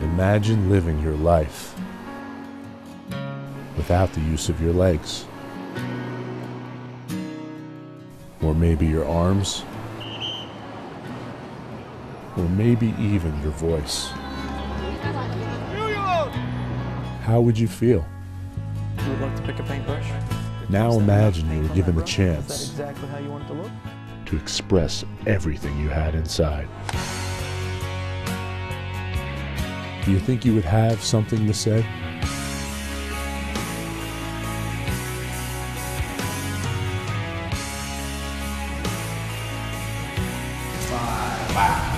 Imagine living your life without the use of your legs. Or maybe your arms. Or maybe even your voice. How would you feel? You would like to pick a paintbrush? Now imagine you were given the chance exactly how you want it to look? to express everything you had inside. Do you think you would have something to say? Five. Wow.